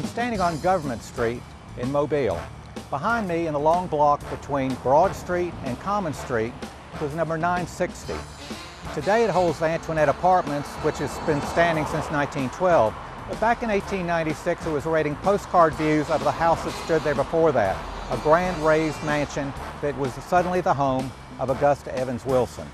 I'm standing on Government Street in Mobile. Behind me in the long block between Broad Street and Common Street was number 960. Today it holds the Antoinette Apartments, which has been standing since 1912. But back in 1896 it was rating postcard views of the house that stood there before that, a grand raised mansion that was suddenly the home of Augusta Evans Wilson.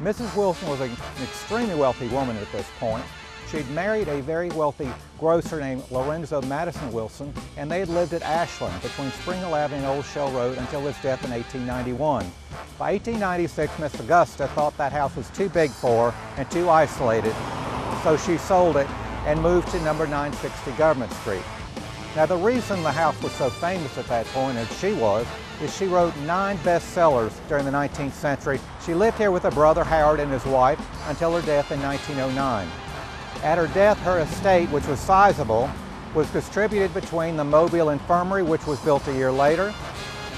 Mrs. Wilson was an extremely wealthy woman at this point. She'd married a very wealthy grocer named Lorenzo Madison Wilson, and they had lived at Ashland between Springhill Avenue and Old Shell Road until his death in 1891. By 1896, Miss Augusta thought that house was too big for her and too isolated, so she sold it and moved to number 960 Government Street. Now the reason the house was so famous at that point, as she was, is she wrote nine bestsellers during the 19th century. She lived here with her brother Howard and his wife until her death in 1909. At her death, her estate, which was sizable, was distributed between the Mobile Infirmary, which was built a year later,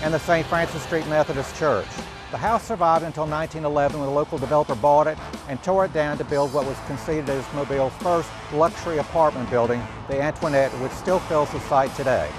and the St. Francis Street Methodist Church. The house survived until 1911 when a local developer bought it and tore it down to build what was considered as Mobile's first luxury apartment building, the Antoinette, which still fills the site today.